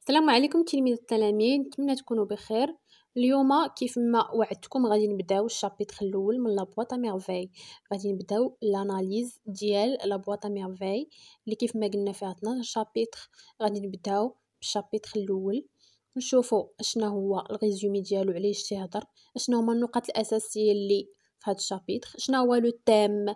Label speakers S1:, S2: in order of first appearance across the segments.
S1: السلام عليكم تلاميذ التلاميذ. نتمنى تكونوا بخير. اليوم كيف ما وعدتكم غادي نبداو ال chapitre الأول من La boîte à merveilles غادي نبداو l'analyse ديال La boîte à merveilles اللي كيف ما قلنا فيها 12 chapitres غادي نبداو بال chapitre الأول. نشوفوا اشنا هو ال résumé ديالو عليه تيهضر اشنا هما النقط الأساسية اللي في هذا ال chapitre؟ شنو هو le thème؟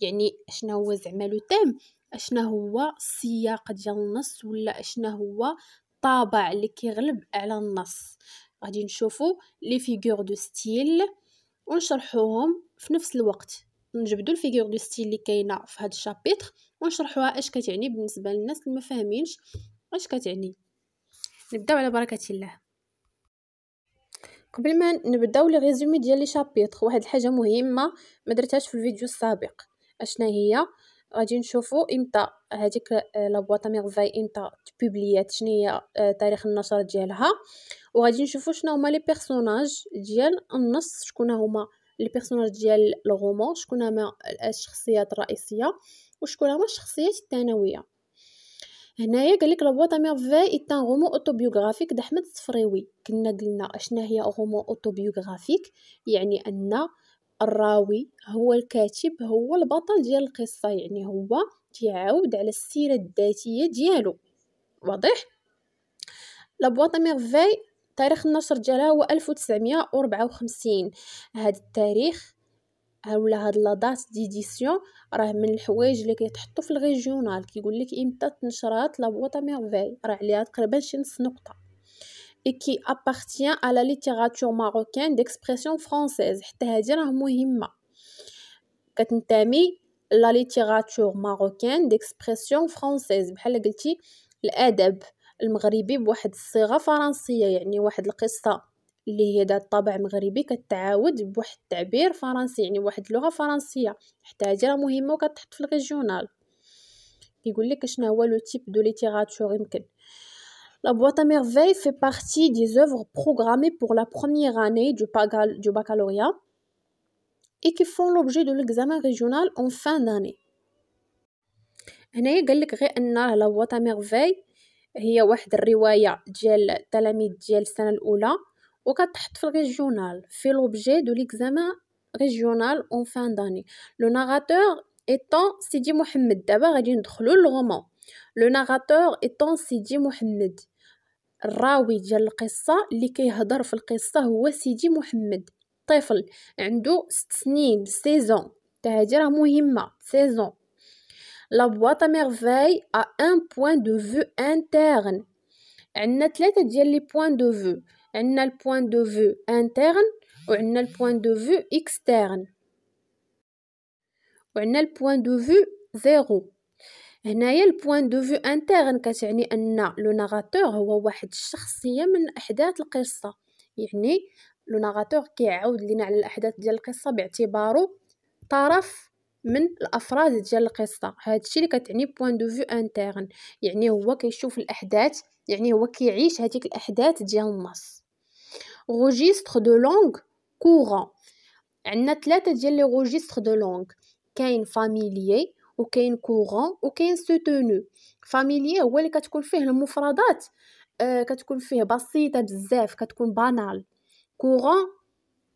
S1: يعني شنو هو زعما le thème؟ اشنا هو السياق ديال النص ولا اشنا هو الطابع اللي كيغلب على النص. غادي نشوفو les figures de style ونشرحوهم في نفس الوقت. نجبدو ال figures de style اللي كاينة في هذا ال chapitre ونشرحوها اش كتعني بالنسبة للناس اللي ما فاهمينش اش كتعني. نبداو على بركة الله. قبل ما نبداو les résumés ديال les chapitres واحد الحاجة مهمة ما درتهاش في الفيديو السابق. أشنا هي؟ غادي نشوفو إمتى هذيك آه، La boîte à merveilles إمتى تبوبليات شنو هي آه، تاريخ النشر ديالها. وغادي نشوفو شنو هما les personnages ديال النص شكون هما les personnages ديال ال roman شكون هما الشخصيات الرئيسية وشكون هما الشخصيات الثانوية. هنايا قالك La boîte à merveilles est un roman autobiographique d'Ahmed Sefrioui كنا قلنا أشنا هي roman autobiographique يعني أن الراوي هو الكاتب هو البطل ديال القصة يعني هو تيعاود على السيرة الذاتية ديالو. واضح؟ La boîte à merveilles تاريخ النشر ديالها هو 1954 هاد التاريخ ولا هاد la date d'édition راه من الحوايج اللي كيتحطوا في ال régional كيقول لك إمتى تنشرات La boîte à merveilles راه عليها تقريبا شي نص نقطة. Et qui appartient à la littérature marocaine d'expression française. حتى هذه littérature marocaine d'expression française بحال قلتي الادب المغربي بواحد الصيغه فرنسيه يعني واحد القصة اللي هي ذات طابع مغربي كتعاود بواحد التعبير فرنسي يعني واحد اللغة فرنسيه حتى هذه راه مهمه وكتحط في ال régional يقول لك شنو هو le type de littérature يمكن La boîte à merveilles fait partie des œuvres programmées pour la première année du, du baccalauréat et qui font l'objet de l'examen régional en fin d'année. هنايا قالك غير أن La boîte à merveilles هي واحد الرواية ديال التلاميذ ديال السنة الأولى وكتحط في ال régional في l'objet de l'examen régional en fin d'année le narrateur étant سيدي محمد دابا غادي ندخلو لل roman le narrateur étant سيدي محمد الراوي ديال القصة اللي كيهضر في القصة هو سيدي محمد طفل عنده ست سنين six ans هادي راه مهمة six ans La boîte à merveilles a un point de vue interne عندنا ثلاثة ديال les points de vue عندنا ال point de vue interne وعندنا ال point de vue externe وعندنا ال point de vue zéro هنايا ال point de vue interne كتعني أن le narrateur هو واحد الشخصية من أحداث القصة. يعني le narrateur كيعاود لينا على الأحداث ديال القصة باعتباره طرف من الافراد ديال القصة. هادشي اللي كتعني point de vue interne. يعني هو كيشوف الأحداث يعني هو كيعيش هذيك الأحداث ديال النص. registre de langue courant عندنا ثلاثة ديال les registres de langue كاين familier وكاين courant وكاين soutenu familier هو اللي كتكون فيه المفردات. آه كتكون فيه بسيطة بزاف كتكون banal. courant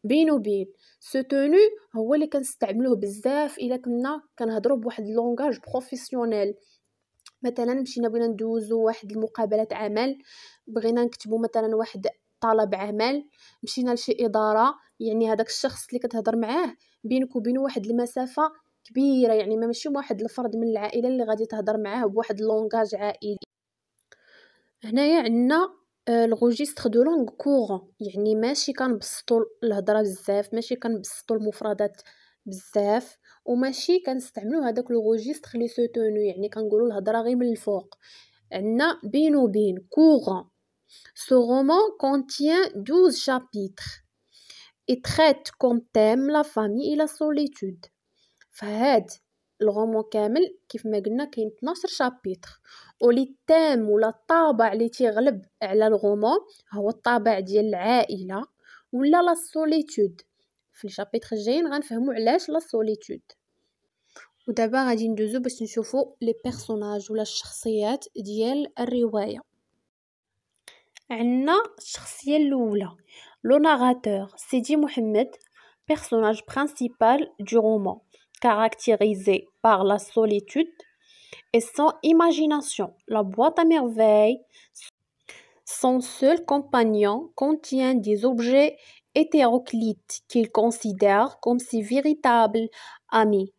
S1: بين وبين. soutenu هو اللي كنستعملوه بزاف إلا كنا كنهضروا بواحد ال langage professionnel مثلا مشينا بغينا ندوزو واحد المقابله عمل بغينا نكتبو مثلا واحد طلب عمل مشينا لشي إدارة يعني هذاك الشخص اللي كتهضر معاه بينك وبينه واحد المسافة كبيرة يعني ما ماشي واحد الفرد من العائلة اللي غادي تهضر معاه بواحد langage عائلي. هنايا عندنا ال registre de langue courant يعني ماشي كنبسطوا الهضرة بزاف ماشي كنبسطوا المفردات بزاف وماشي كنستعملوا هذاك ال registre لي soutenu يعني كنقولوا الهضرة غير من الفوق. عندنا بين وبين courant Ce roman contient 12 chapitres. Et traite comme thème la famille et la solitude. فهاد ال roman كامل كيف ما قلنا كاين 12 chapitres. و les thèmes ولا الطابع اللي تيغلب على ال roman هو الطابع ديال العائلة ولا la solitude. في ال chapitres الجايين غنفهموا علاش la solitude. ودابا غادي ندوزو باش نشوفو لي بيرسوناج ولا الشخصيات ديال الرواية. عندنا الشخصية الأولى لو ناراتور سيدي محمد personnage principal du roman caractérisé par la solitude et son imagination la boîte à merveilles son seul compagnon contient des objets hétéroclites qu'il considère comme ses véritables amis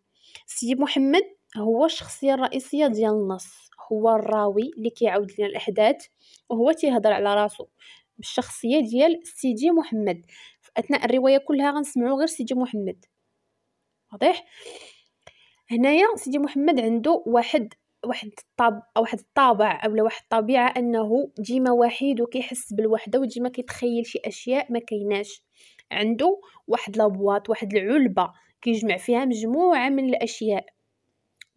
S1: سيدي محمد هو الشخصيه الرئيسيه ديال النص هو الراوي اللي كيعاود لنا الاحداث وهو تيهضر على راسو بالشخصيه ديال سيدي محمد في اثناء الروايه كلها غنسمعوا غير سيدي محمد واضح؟ هنايا سيدي محمد عنده واحد واحد الطاب أو واحد الطابع اولا واحد الطبيعة أنه ديما وحيد وكيحس بالوحدة وديما كيتخيل شي أشياء ما كايناش. عنده واحد لابواط واحد العلبة كيجمع فيها مجموعة من الأشياء.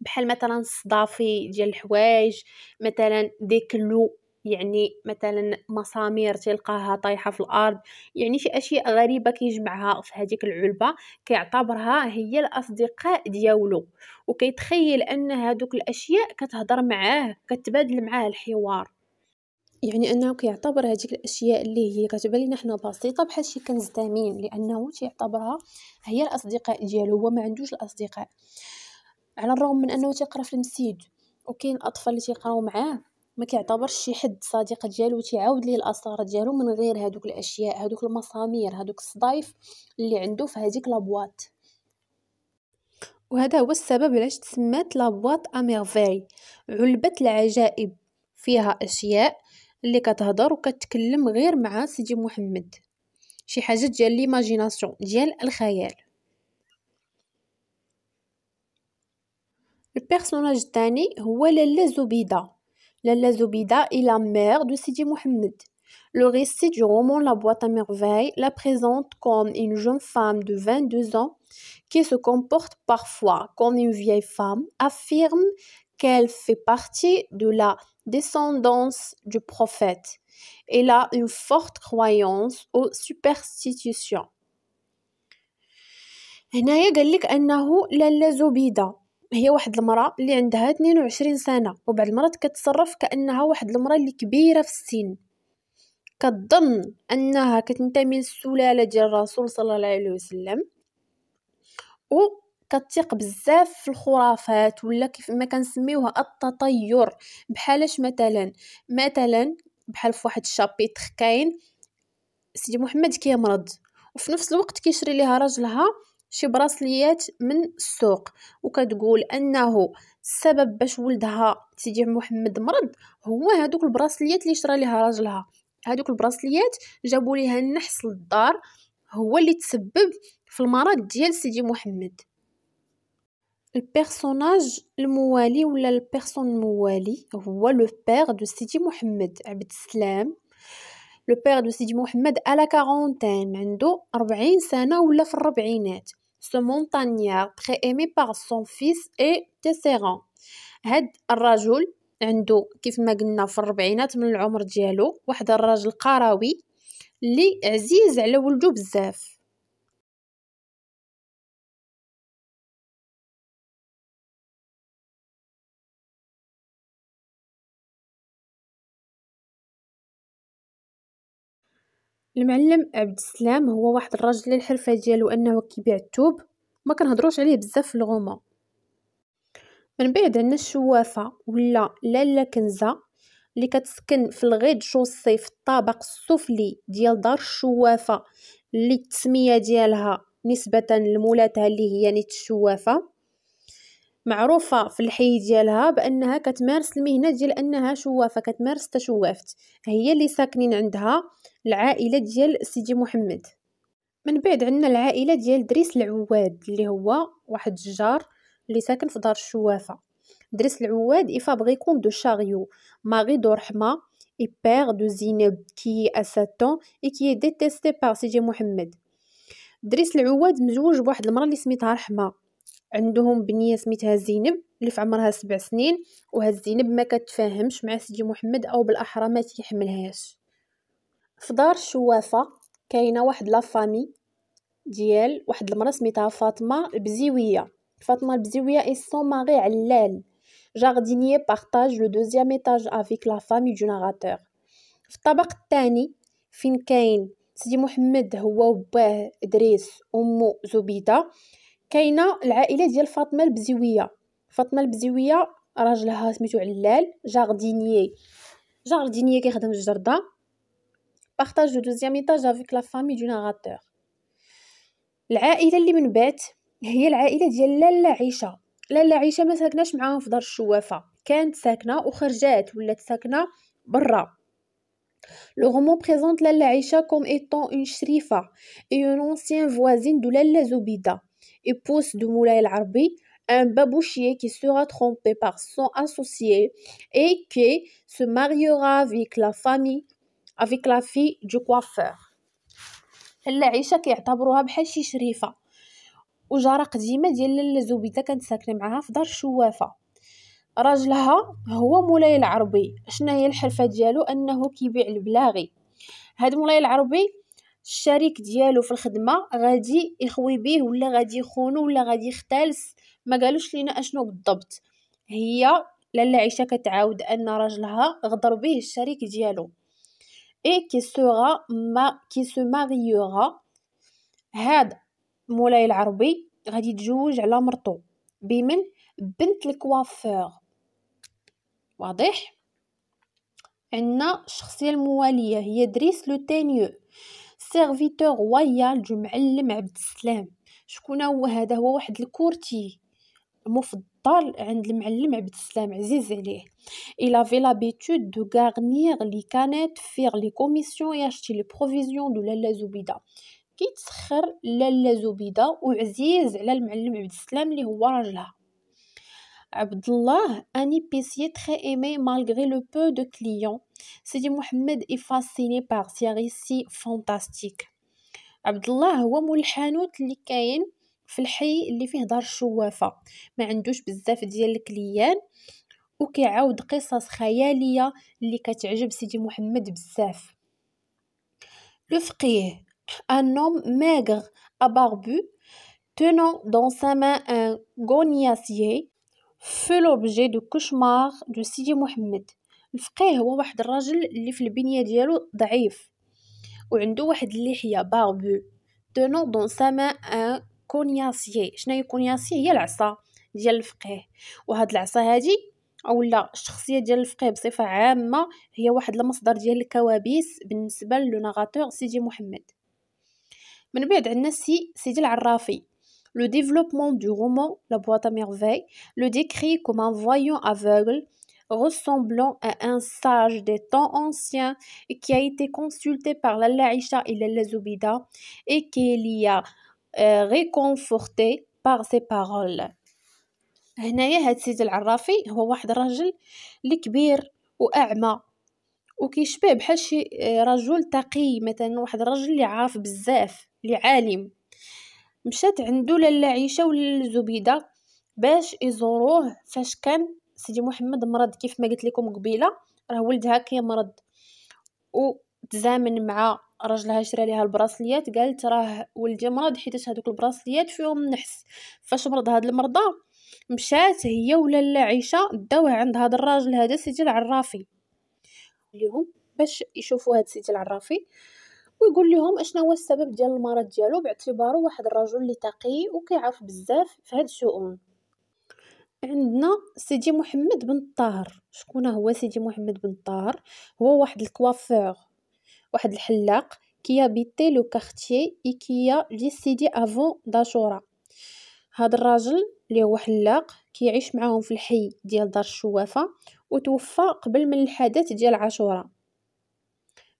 S1: بحال مثلا الصدافي ديال الحوايج مثلا ديكلو يعني مثلا مسامير تلقاها طايحة في الأرض يعني شي أشياء غريبة كيجمعها في هذيك العلبة كيعتبرها هي الأصدقاء ديالو. وكيتخيل أن هذوك الأشياء كتهضر معاه كتبادل معاه الحوار. يعني أنه كيعتبر هذيك الأشياء اللي هي كتبان لنا حنا بسيطة بحال شي كنز ثمين لأنه تيعتبرها هي الأصدقاء ديالو هو ما عندوش الأصدقاء. على الرغم من أنه تيقرأ في المسجد وكاين أطفال اللي تيقراو معاه ما كيعتبرش شي حد صديق ديالو تيعاود ليه الأسرار ديالو من غير هادوك الأشياء هادوك المسامير هادوك الصدايف اللي عنده في هذيك لابواط وهذا هو السبب علاش تسمات لابواط اميرفي علبة العجائب فيها أشياء اللي كتهضر وكتكلم غير مع سيدي محمد. شي حاجة ديال l'imagination ديال الخيال. ال personnage الثاني هو لالا زبيدة. لالا زبيده est la mère de Sidi Mohamed. Le récit du roman La boîte à merveilles la présente comme une jeune femme de 22 ans qui se comporte parfois comme une vieille femme, affirme qu'elle fait partie de la descendance du prophète. Elle a une forte croyance aux superstitions. هنايا قال لك انه لاله زبيده هي واحد المرأة اللي عندها 22 سنة وبعض المرات كتصرف كأنها واحد المرأة اللي كبيرة في السن. كتظن أنها كتنتمي للسلالة ديال الرسول صلى الله عليه وسلم و كتثق بزاف في الخرافات ولا كيف ما كنسميوها التطير. بحالاش مثلا؟ مثلا بحال في واحد الشابيتر كاين سيدي محمد كيمرض وفي نفس الوقت كيشري ليها راجلها شي براسليات من السوق وكتقول أنه السبب باش ولدها سيدي محمد مرض هو هادوك البراسليات اللي شرا ليها راجلها. هادوك البراسليات جابوا ليها النحس للدار هو اللي تسبب في المرض ديال سيدي محمد. ال personnage الموالي ولا ال personnage الموالي هو le père de سيدي محمد عبد السلام. le père de سيدي محمد a la quarantaine عنده 40 سنة ولا في الربعينات. Ce montagnard très aimé par son fils et tisserand هاد الرجل عنده كيف ما قلنا في الربعينات من العمر ديالو واحد الراجل قروي اللي عزيز على ولدو بزاف. المعلم عبد السلام هو واحد الراجل اللي الحرفة ديالو أنه كيبيع الثوب ما كنهضروش عليه بزاف في الغوما من بعد عندنا الشوافة ولا لاله كنزة اللي كتسكن في الغيد شوصي في الطابق السفلي ديال دار الشوافة اللي التسمية ديالها نسبة لمولاتها اللي هي نيت الشوافة. معروفة في الحي ديالها بأنها كتمارس المهنة ديال أنها شوافه كتمارس تشوافت هي اللي ساكنين عندها العائلة ديال سيدي محمد. من بعد عندنا العائلة ديال دريس العواد اللي هو واحد الجار اللي ساكن في دار الشوافة. دريس العواد est fabricant de charrues. mari de رحمة. père de زينب qui a 7 et qui est détesté par سيدي محمد دريس العواد مزوج بواحد المرأة اللي سميتها رحمة. عندهم بنية سميتها زينب اللي في عمرها سبع سنين وهاد زينب ما كتفاهمش مع سيدي محمد أو بالأحرى ما تيحملهاش. في دار الشوافه كاينة واحد la famille ديال واحد المرأة سميتها فاطمة البزيوية. فاطمة البزيوية et son mari علال jardinier partagent le deuxième étage avec la famille du narrateur في الطبق الثاني فين كاين؟ سيدي محمد هو وباه إدريس امو زبيدة. كاينة العائلة ديال فاطمة البزيوية. فاطمة البزيوية راجلها سميتو علال jardinier. jardinier كيخدم الجرده partagent le deuxième étage avec la famille du narrateur العائلة اللي من بعد هي العائلة ديال لاله عيشة. لاله عيشة ما ساكناش معاهم في دار الشوافة. كانت ساكنة وخرجات ولات ساكنة برا. Le roman présente Lalla Aïcha comme étant une chérifa et une ancienne voisine de Lalla Zoubida, épouse de Moulay al-Arbi, un babouchier qui sera trompé par son associé et qui se mariera avec la famille avec la fille du coiffeur. لاله عيشة كيعتبروها بحال شي شريفة. وجاره قديمه ديال لاله زبيده كانت ساكنة معاها في دار الشوافة. راجلها هو مولاي العربي. شنو هي الحرفة ديالو؟ أنه كيبيع البلاغي. هاد مولاي العربي الشريك ديالو في الخدمة غادي يخوي بيه ولا غادي يخونو ولا غادي يختلس ما قالوش لينا أشنو بالضبط. هي لاله عيشة كتعاود أن راجلها غدر به الشريك ديالو. et qui sera ما qui se mariera هاد مولاي العربي غادي يتزوج على مرتو. بمن بنت ال coiffeur واضح؟ عندنا الشخصيه الموالية. هي دريس le teigneux. serviteur loyal de معلم عبد السلام شكون هو هذا هو واحد الكورتي مفضل عند المعلم عبد السلام عزيز عليه il avait l'habitude de garnir les canettes faire les commissions et acheter les provisions de لاله زبيده كيتسخر لاله زبيده وعزيز على المعلم عبد السلام اللي هو راجلها Abdullah, un épicier très aimé malgré le peu de clients. Sidi Mohamed est fasciné par ses récits fantastiques. Abdullah هو مول الحانوت اللي كاين في الحي اللي فيه دار الشوافة ما عندوش بزاف ديال الكليان وكيعاود قصص خيالية اللي كتعجب سيدي محمد بزاف لو فقيه un homme maigre à barbu tenant dans sa main un goniassier في لوبجي دو كوشمار دو سيدي محمد الفقيه هو واحد الراجل اللي في البنيه ديالو ضعيف وعنده واحد اللحيه barbu tenant dans sa main un cognassier شنو هي cognassier هي العصا ديال الفقيه وهاد العصا هادي اولا الشخصيه ديال الفقيه بصفه عامه هي واحد المصدر ديال الكوابيس بالنسبة لو سيدي محمد من بعد عندنا سي سيدي العرافي Le développement du roman La boîte à merveilles le décrit comme un voyant aveugle ressemblant à un sage des temps anciens et qui a été consulté par la Laïcha et la Zoubida et qui l'y a euh, réconforté par ses paroles. هنايا هاد سيد العرافي هو واحد الرجل اللي كبير واعمى وكيشبه بحال شي رجل تقي مثلا واحد الرجل اللي عارف بزاف اللي عالم مشات عندو لاله عيشه ولا الزبيدة باش يزوروه فاش كان سيدي محمد مرض. كيف ما قلت لكم قبيلة راه ولدها كيمرض وتزامن مع راجلها شرا ليها البراسليات قالت راه ولدي مرض حيت هذوك البراسليات فيهم نحس. فاش مرض هاد المرضى مشات هي ولا لا عيشه داوها عند هذا الراجل هذا سيدي العرافي. ليهم باش يشوفوا هاد سيدي العرافي ويقول لهم اشنا هو السبب ديال المرض ديالو باعتباره واحد الرجل اللي تقي وكيعرف بزاف في هاد الشؤون عندنا سيدي محمد بن الطاهر شكون هو سيدي محمد بن الطاهر هو واحد ال coiffeur واحد الحلاق qui habitait le quartier et qui est décédé avant d'Achoura هذا الراجل اللي هو حلاق كيعيش معاهم في الحي ديال دار الشوافة وتوفى قبل من الحدث ديال عاشوراء.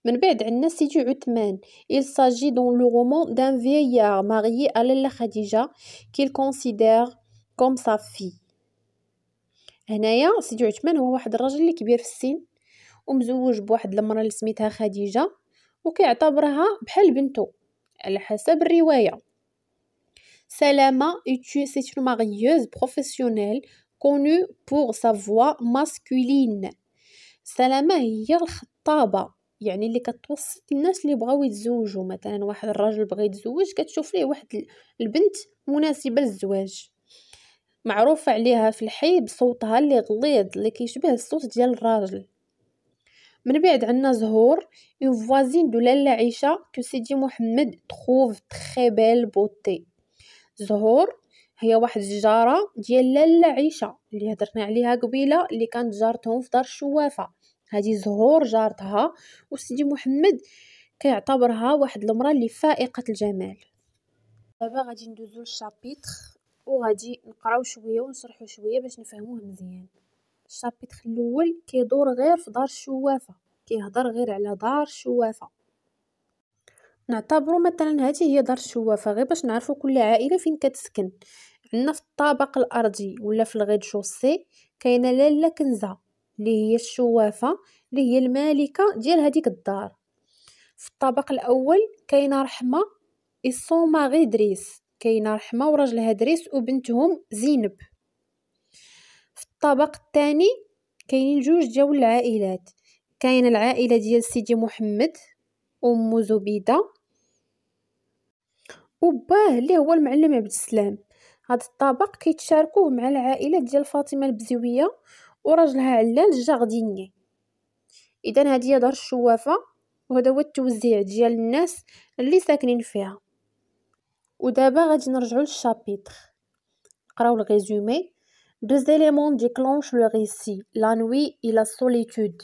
S1: من بعد عندنا سيدي عثمان. Il s'agit dans le roman d'un vieillard marié à Lalla Khadija qu'il considère comme sa fille. هنايا سيدي عثمان هو واحد الراجل اللي كبير في السن ومزوج بواحد المرأة اللي سميتها خديجة وكيعتبرها بحال بنته على حسب الرواية. سلامة est une marieuse professionnelle connue pour sa voix masculine. سلامة هي الخطابة. يعني اللي كتوسط الناس اللي بغاو يتزوجوا مثلا واحد الراجل بغى يتزوج كتشوف ليه واحد البنت مناسبة للزواج. معروفة عليها في الحي بصوتها اللي غليظ اللي كيشبه الصوت ديال الراجل. من بعد عندنا زهور une voisine de لاله عيشه que سيدي محمد trouve très belle beauté زهور هي واحد الجارة ديال لاله عيشه اللي هضرنا عليها قبيلة اللي كانت جارتهم في دار الشوافة. هذه زهور جارتها وسيدي محمد كيعتبرها واحد المرأة اللي فائقة الجمال. دابا غادي ندوزو للشابيتر وغادي نقراو شوية ونشرحو شوية باش نفهموه مزيان. الشابيتر الأول كيدور غير في دار الشوافة كيهضر غير على دار الشوافة. نعتبروا مثلا هذه هي دار الشوافة غير باش نعرفوا كل عائلة فين كتسكن. عندنا في الطابق الأرضي ولا في الغيد شوسي كاينة لاله كنزة. اللي هي الشوافة اللي هي المالكة ديال هذيك الدار. في الطابق الأول كاينة رحمة et son mari دريس. كاينة رحمة وراجلها دريس وبنتهم زينب. في الطابق الثاني كاينين جوج ديال العائلات. كاينة العائلة ديال سيدي محمد أم زبيدة وباه اللي هو المعلم عبد السلام. هاد الطبق كيتشاركوه مع العائلة ديال فاطمة البزيويه وراجلها علال ال jardinier اذا هذه هي دار الشوافة وهذا هو التوزيع ديال الناس اللي ساكنين فيها. ودابا غادي نرجعوا لل chapitre. نقراو ال résumé. Deux éléments déclenchent le récit la nuit et la solitude.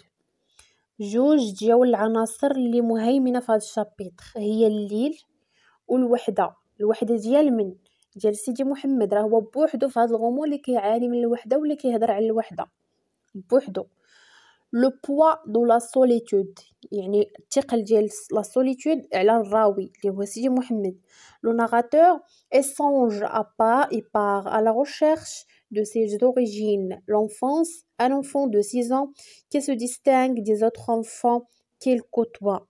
S1: جوج ديال العناصر اللي مهيمنه في هذا الشابيتر هي الليل والوحده الوحده ديال من ديال سيدي محمد راه هو بوحدو في هذا الغموض اللي كيعاني من الوحده ولا كيهضر على الوحده بوحدو. le poids de la solitude يعني الثقل ديال la solitude على الراوي اللي هو سيدي محمد. le narrateur y songe et part à la recherche de ses origines. L'enfance un enfant de 6 ans qui se distingue des autres enfants qu'il côtoie.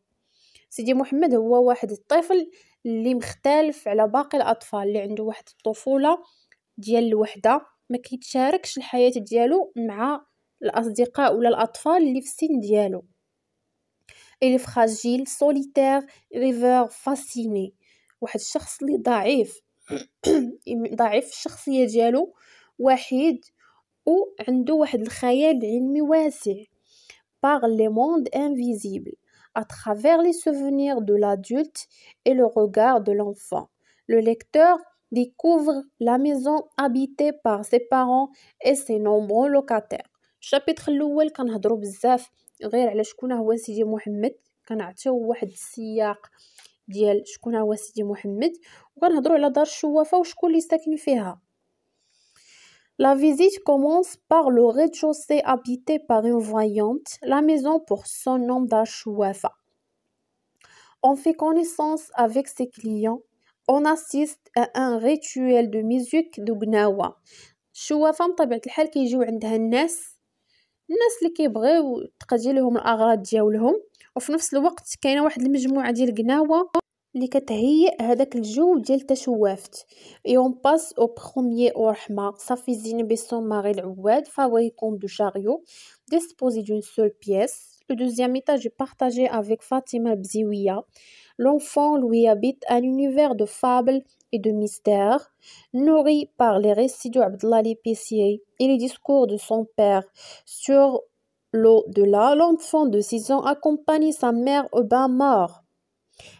S1: سيدي محمد هو واحد الطفل اللي مختلف على باقي الأطفال اللي عنده واحد الطفولة ديال الوحدة ما كيتشاركش الحياة ديالو مع الاصدقاء ولا الاطفال اللي في السن ديالو اللي فراجيل سوليتير ريفر فاسيني واحد الشخص اللي ضعيف ضعيف الشخصيه ديالو وحيد وعنده واحد الخيال العلمي واسع par les mondes invisibles à travers les souvenirs de l'adulte et le regard de l'enfant. Le lecteur découvre la maison habitée par ses parents et ses nombreux locataires. الشابيتر الأول كنهضروا بزاف غير على شكون هو سيدي محمد كنعطيو واحد السياق ديال شكون هو سيدي محمد وكنهضروا على دار الشوافة وشكون اللي ساكن فيها La visite commence par le rez-de-chaussée habité par une voyante, la maison pour son nom d'Ashouafa. On fait connaissance avec ses clients. On assiste à un rituel de musique de Gnawa. الشوافة بطبيعة الحال كيجيو عندها الناس الناس اللي كيبغيو تقضي لهم الأغراض ديالهم وفي نفس الوقت كاينة واحد المجموعة ديال قناوه اللي كتهيئ هذاك الجو ديال تشوافت اي اون باس أو بروميير أو رحمه صافي زينب سون ماري العواد فابريكون دو شاريو d'une seule pièce. Le deuxième étage est partagé avec Fatima Bziouia. l'enfant lui habite un univers de fables et de mystères nourri par les récits de Abdallah l'épicier et les discours de son père sur l'au-delà l'enfant de 6 ans accompagne sa mère au bain mort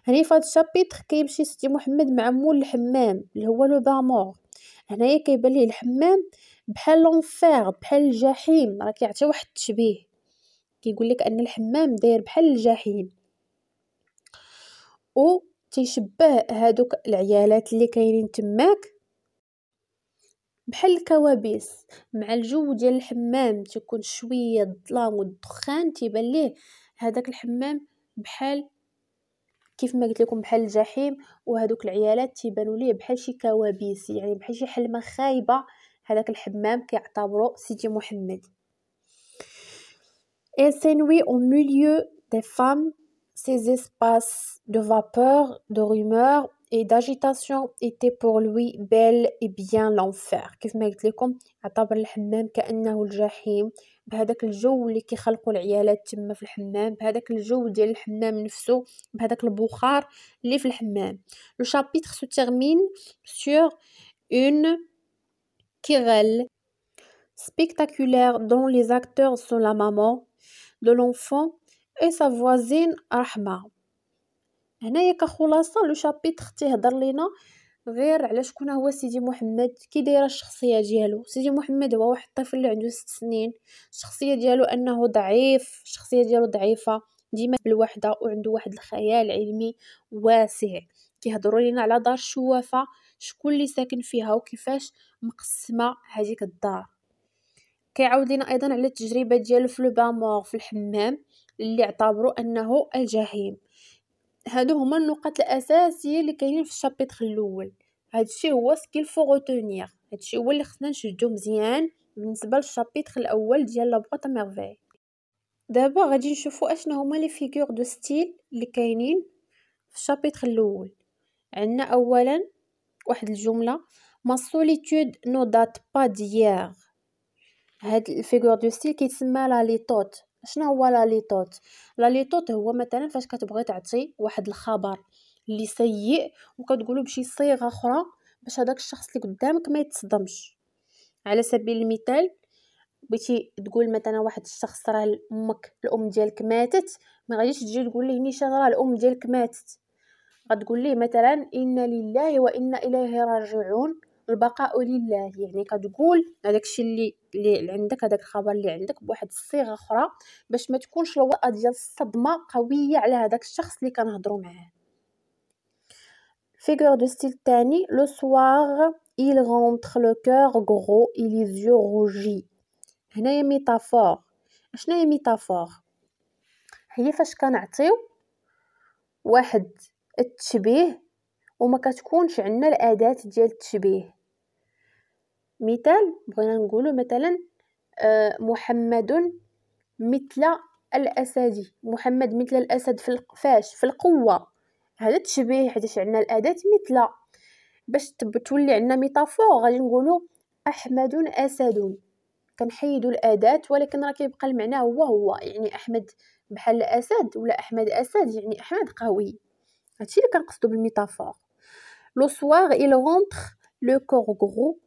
S1: هني في هاد الشابيتر كيمشي سيدي محمد مع مول الحمام اللي هو لو بامور هنايا كيبان ليه الحمام بحال لونفير بحال الجحيم راه كيعطي واحد التشبيه كيقول لك ان الحمام داير بحال الجحيم و تيشبه هادوك العيالات اللي كاينين تماك بحال الكوابيس مع الجو ديال الحمام تيكون شوية الظلام والدخان تيبان ليه هذاك الحمام بحال كيف ما قلت لكم بحال الجحيم وهذوك العيالات تيبانوا ليه بحال شي كوابيس يعني بحال شي حلمة خايبة هذاك الحمام كيعتبرو سيدي محمد. Et s'ennuie au milieu des femmes, ces espaces de vapeur, de rumeur et d'agitation étaient pour lui bel et bien l'enfer. كيف ما قلت لكم اعتبر الحمام كأنه الجحيم. بهذاك الجو اللي كيخلقوا العيالات تما في الحمام بهذاك الجو ديال الحمام نفسه بهذاك البخار اللي في الحمام. le chapitre se termine sur une querelle spectaculaire dont les acteurs sont la maman de l'enfant et voisine رحمه هنايا كخلاصة le chapitre تيهضر لينا غير على شكون هو سيدي محمد كي دايرة الشخصية ديالو. سيدي محمد هو واحد الطفل اللي عنده ست سنين. الشخصية ديالو أنه ضعيف الشخصية ديالو ضعيفة ديما بالوحدة وعنده واحد الخيال علمي واسع. كيهضروا لينا على دار الشوافة شكون اللي ساكن فيها وكيفاش مقسمة هذيك الدار. كيعاود لينا أيضا على التجربة ديالو في لو في الحمام. اللي اعتبروا أنه الجحيم. هادو هما النقط الأساسية اللي كاينين في ال chapitre الأول. هادشي هو ce qu'il faut retenir هادشي هو اللي خصنا نشدو مزيان بالنسبة لل chapitre الأول ديال la boîte à merveilles. دابا غادي نشوفو اشنا هما les figures de style اللي كاينين في ال chapitre الأول. عندنا اولا واحد الجملة. ma solitude ne date pas d'hier هاد ال figure de style كيتسمى la litote. شنو هو la litote la litote هو مثلا فاش كتبغي تعطي واحد الخبر اللي سيء وكتقولو بشي صيغة أخرى باش هذاك الشخص اللي قدامك ما يتصدمش. على سبيل المثال بغيتي تقول مثلا واحد الشخص راه أمك الأم ديالك ماتت ما غاديش تجي تقول ليه نيشان راه الأم ديالك ماتت. غتقول ليه مثلا ان لله وأنا إليه راجعون. البقاء لله. يعني كتقول هذاك الشيء اللي اللي عندك هذاك الخبر اللي عندك بواحد الصيغة أخرى باش ما تكونش الوطأة ديال الصدمة قوية على هذاك الشخص اللي كنهضروا معاه. figure de style تاني le soir il rentre le cœur gros et les yeux rougis. هنايا métaphore شنو هي métaphore هي فاش كنعطيو واحد التشبيه وما كتكونش عندنا الاداه ديال التشبيه مثال بغينا نقولو مثلا آه، محمد مثل الأسد محمد مثل الأسد في فاش في القوة. هذا تشبيه حيت عندنا الأداة مثل. باش تولي عندنا ميتافور غادي نقولو أحمد أسد. كنحيدو الأداة ولكن راه كيبقى المعنى هو هو يعني أحمد بحال الأسد ولا أحمد أسد يعني أحمد قوي. هادشي اللي كنقصدو بالميتافور. لو سوار il rentre le corps gros.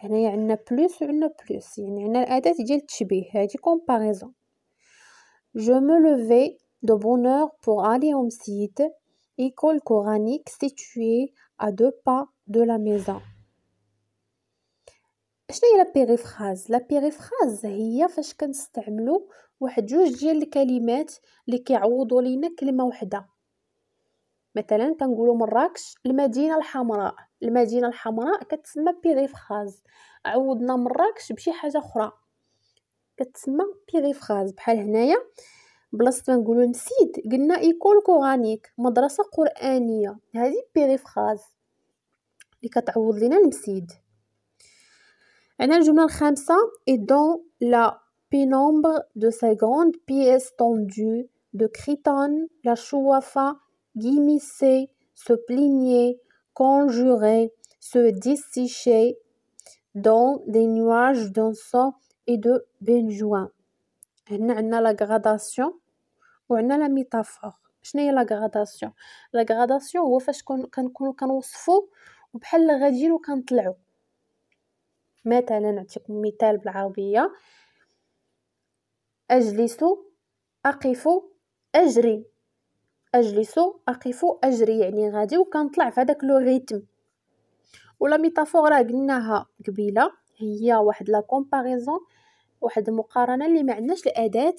S1: هنايا عندنا plus وعندنا plus يعني عندنا الأداة ديال التشبيه هادي comparaison Je me levais de bonne heure pour aller au Msid. École coranique située à deux pas de la maison. شنو هي la périphrase la périphrase هي فاش كنستعملوا واحد جوج ديال الكلمات اللي كيعوضوا لينا كلمة وحدة. مثلا كنقولوا مراكش المدينة الحمراء. المدينة الحمراء كتسمى périphrase عوضنا مراكش بشي حاجة أخرى. كتسمى بيريفراز بحال هنايا بلاصة ما نقولوا نسيت قلنا école coranique مدرسة قرآنية. هذه périphrase اللي كتعوض لينا المسيد. عندنا الجملة الخامسة. Et dans l'une de ces grandes pièces tendues de cretonne, la Chouafa s'immiscer, se plaigner, conjurer, se dessécher dans des nuages d'encens et de benjoin. هنا عندنا لا غراداسيون وعندنا لا ميتافور شنو هي لا غراداسيون لا غراداسيون هو فاش كنكونوا كنوصفوا وبحال غاديين وكنطلعوا مثلا نعطيكم مثال بالعربيه اجلس اقف اجري أجلس أقف أجري يعني غادي وكنطلع في هذاك le rythme و la métaphore راه قلناها قبيلة هي واحد la comparaison واحد المقارنه اللي ما عندناش الأداة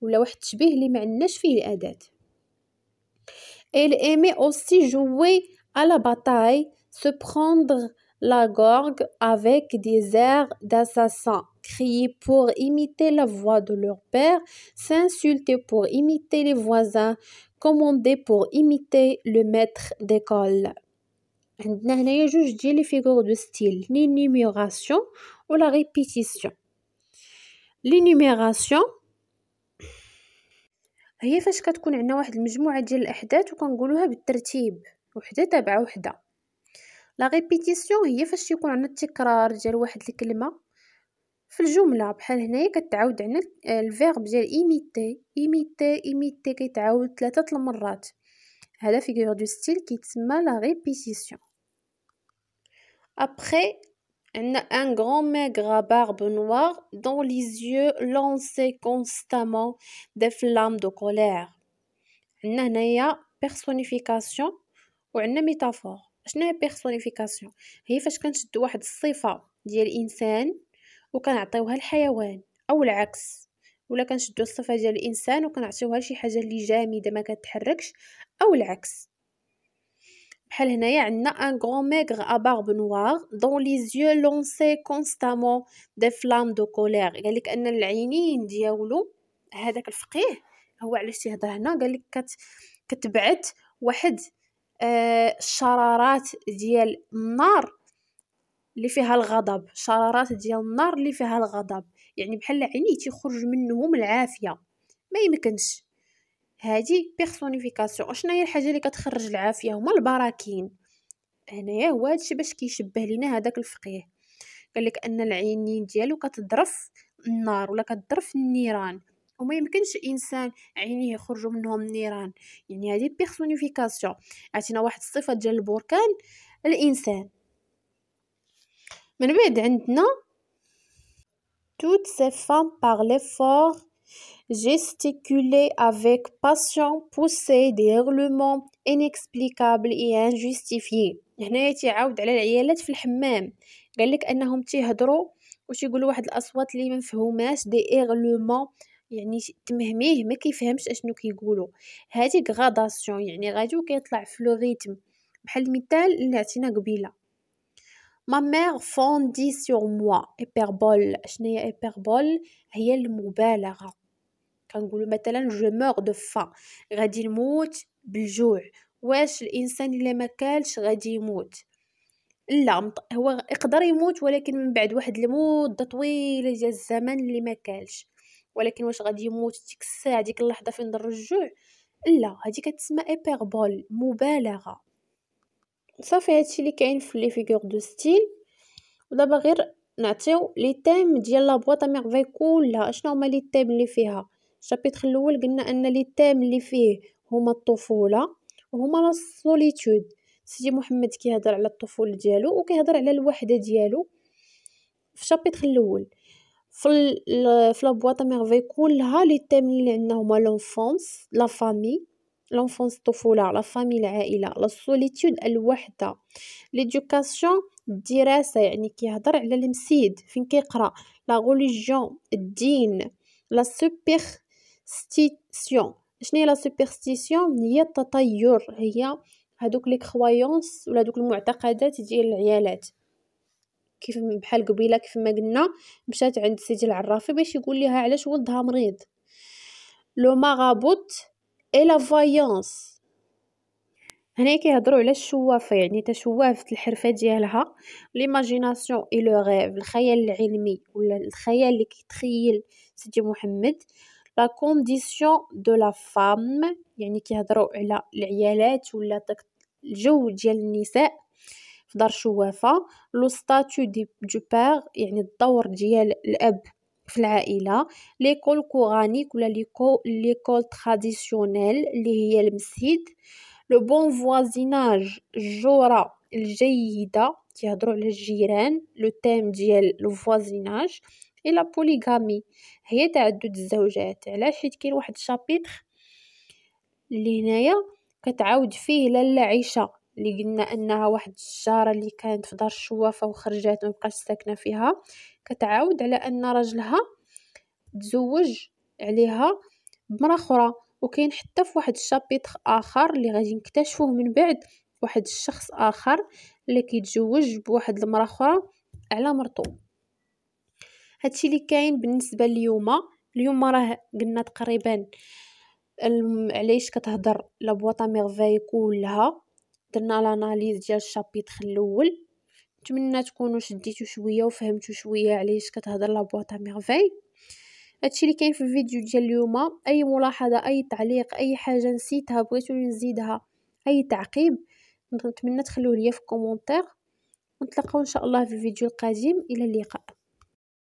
S1: ولا واحد التشبيه اللي ما عندناش فيه الأداة. Elle aimait aussi jouer à la bataille, se prendre la gorge avec des airs d'assassins, crier pour imiter la voix de leur père, s'insulter pour imiter les voisins, commander pour imiter le maître d'école. عندنا هنايا جوج ديال les figures de style l'énumération و la répétition l'énumération هي فاش كتكون عندنا واحد المجموعة ديال الأحداث وكنقولوها بالترتيب. وحدة تابعة وحدة. la répétition هي فاش يكون عندنا التكرار ديال واحد الكلمة في الجملة بحال هنايا كتعاود عندنا ال verbe ديال imiter imiter imiter كيتعاود ثلاثة المرات. هذا figure de style كيتسمى la répétition après عندنا un grand maigre à barbe noire dont les yeux lançaient constamment flammes de colère. عندنا هنايا personnification وعندنا métaphore شنو هي personnification هي فاش كنشد واحد الصفة ديال الإنسان وكنعطيوها الحيوان أو العكس. ولا كنشدو الصفة ديال الإنسان وكنعطيوها لشي حاجة اللي جامده ما كتحركش أو العكس. بحال هنايا عندنا un grand maigre à barbe noire dont les yeux lançaient constamment des flammes de colère قال لك أن العينين ديالو هذاك الفقيه هو علاش تيهضر هنا؟ قال لك كت كتبعت واحد آه الشرارات ديال النار اللي فيها الغضب شرارات ديال النار اللي فيها الغضب. يعني بحال عينيه تيخرج منهم العافية. ما يمكنش. هادي بيرسونيفيكاسيون شنو هي الحاجة اللي كتخرج العافية؟ هما البراكين. هنايا هو هادشي باش كيشبه لينا هذاك الفقيه. قال لك أن العينين ديالو كتضرف النار ولا كتضرف النيران. وما يمكنش إنسان عينيه يخرجوا منهم النيران. يعني هذه بيرسونيفيكاسيون عطينا واحد الصفة ديال البركان الإنسان. من بعد عندنا toutes ces femmes parlaient fort gesticulaient avec passion poussaient des hurlements inexplicables et injustifiés. هنا تيعاود على العيالات في الحمام. قال لك أنهم تيهضروا وتيقولوا واحد الأصوات اللي ما مفهوماش des hurlements يعني تمهميه ما كيفهمش أشنو كيقولوا. هذه gradation يعني غادي وكيطلع في le rythme بحال المثال اللي عطينا قبيلة. Ma mère fondit sur moi hyperbole شنو هي hyperbole هي المبالغه كنقولوا مثلا je meurs de faim غادي نموت بالجوع واش الانسان الا ما كالش غادي يموت لا هو يقدر يموت ولكن من بعد واحد المده طويله ديال الزمن اللي ما كالش ولكن واش غادي يموت ديك الساعة ديك اللحظه فين ضر الجوع لا هذه كتسمى hyperbole مبالغه صافي هادشي اللي كاين في les figures de style. ودابا غير نعطيو les thèmes ديال La Boîte à merveilles كلها. شنو هما les thèmes اللي فيها؟ ال chapitre الأول قلنا أن les thèmes اللي فيه هما الطفولة وهما la solitude. سيدي محمد كيهضر على الطفولة ديالو وكيهضر على الوحدة ديالو في ال chapitre الأول. في في La Boîte à merveilles كلها les thèmes اللي عندنا هما l'enfance la famille. l'enfance الطفوله la famille العائله la solitude الوحده l'éducation الدراسه يعني كيهضر على المسيد فين كيقرا la religion الدين la superstition شنو هي la superstition هي التطير هي هادوك les croyances ولا دوك المعتقدات ديال العيالات كيف بحال قبيله كيف ما قلنا مشات عند سيدي العرافي باش يقول لها علاش ولدها مريض le maraboutage et la voyance هنا كيهضروا على الشوافه يعني تشوافت الحرفة ديالها. l'imagination et le rêve الخيال العلمي ولا الخيال اللي كيتخيل سيدي محمد. la condition de la femme يعني كيهضروا على العيالات ولا الجو ديال النساء في دار شوافة. le statut du du père يعني الدور ديال الأب. في العائلة. l'école coranique ولا l'école traditionnelle اللي هي المسيد le bon voisinage الجوره الجيده تيهضروا على الجيران le thème ديال le voisinage اي لا بوليغامي هي تعدد الزوجات علاش حيت كاين واحد الشابيتر اللي هنايا كتعاود فيه لاله عيشه اللي قلنا أنها واحد الجاره اللي كانت في دار الشوافة وخرجات ما بقاش ساكنة فيها كتعاود على أن راجلها تزوج عليها بمرأة أخرى. وكاين حتى في واحد الشابيتر آخر اللي غادي نكتشفوه من بعد واحد الشخص آخر اللي كيتزوج بواحد المرأة أخرى على مرتو هادشي اللي كاين بالنسبة اليوم اليوم راه قلنا تقريبا علاش كتهضر La Boîte à merveilles كلها؟ درنا l'analyse ديال ال chapitre الأول. نتمنى تكونوا شديتو شوية وفهمتوا شوية علاش كتهضر La Boîte à merveilles هادشي اللي كاين في الفيديو ديال اليوم. أي ملاحظة أي تعليق أي حاجة نسيتها بغيتوني نزيدها أي تعقيب نتمنى تخلوه ليا في كومونتير ونتلاقاو إن شاء الله في الفيديو القادم. إلى اللقاء.